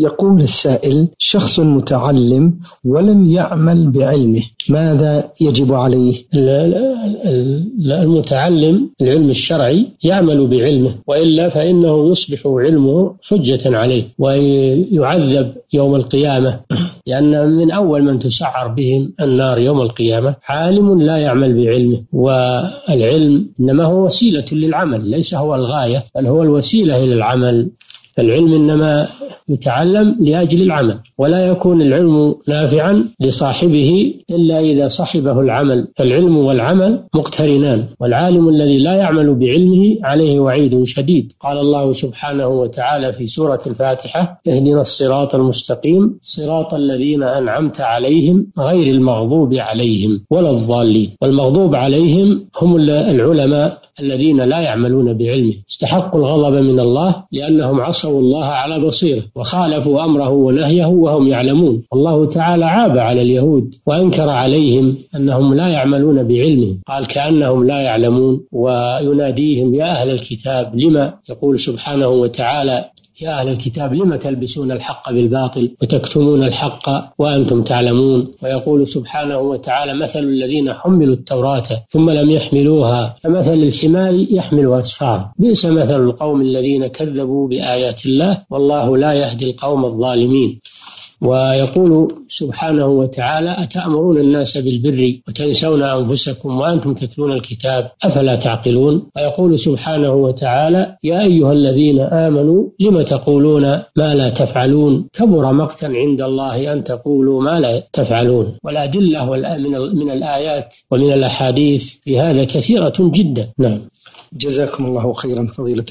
يقول السائل شخص متعلم ولم يعمل بعلمه ماذا يجب عليه؟ المتعلم العلم الشرعي يعمل بعلمه وإلا فإنه يصبح علمه حجة عليه ويعذب يوم القيامة لأن من أول من تسعر بهم النار يوم القيامة عالم لا يعمل بعلمه والعلم إنما هو وسيلة للعمل ليس هو الغاية بل هو الوسيلة إلى العمل العلم إنما يتعلم لأجل العمل ولا يكون العلم نافعا لصاحبه إلا إذا صحبه العمل. فالعلم والعمل مقترنان والعالم الذي لا يعمل بعلمه عليه وعيد شديد. قال الله سبحانه وتعالى في سورة الفاتحة اهدنا الصراط المستقيم صراط الذين أنعمت عليهم غير المغضوب عليهم ولا الضالين. والمغضوب عليهم هم العلماء الذين لا يعملون بعلمه. استحقوا الغضب من الله لأنهم عصوا الله على بصيره. وخالفوا أمره ونهيه وهم يعلمون. الله تعالى عاب على اليهود وأنكر عليهم أنهم لا يعملون بعلمه. قال كأنهم لا يعلمون ويناديهم يا أهل الكتاب لما؟ يقول سبحانه وتعالى يا أهل الكتاب لم تلبسون الحق بالباطل وتكتمون الحق وأنتم تعلمون؟ ويقول سبحانه وتعالى مثل الذين حملوا التوراة ثم لم يحملوها كمثل الحمار يحمل أسفارا بئس مثل القوم الذين كذبوا بآيات الله والله لا يهدي القوم الظالمين. ويقول سبحانه وتعالى أتأمرون الناس بالبر وتنسون أنفسكم وأنتم تتلون الكتاب أفلا تعقلون؟ ويقول سبحانه وتعالى يا أيها الذين آمنوا لم تقولون ما لا تفعلون؟ كبر مقتا عند الله أن تقولوا ما لا تفعلون. والأدلة من الآيات ومن الأحاديث في هذا كثيرة جدا. نعم. جزاكم الله خيرا فضيلة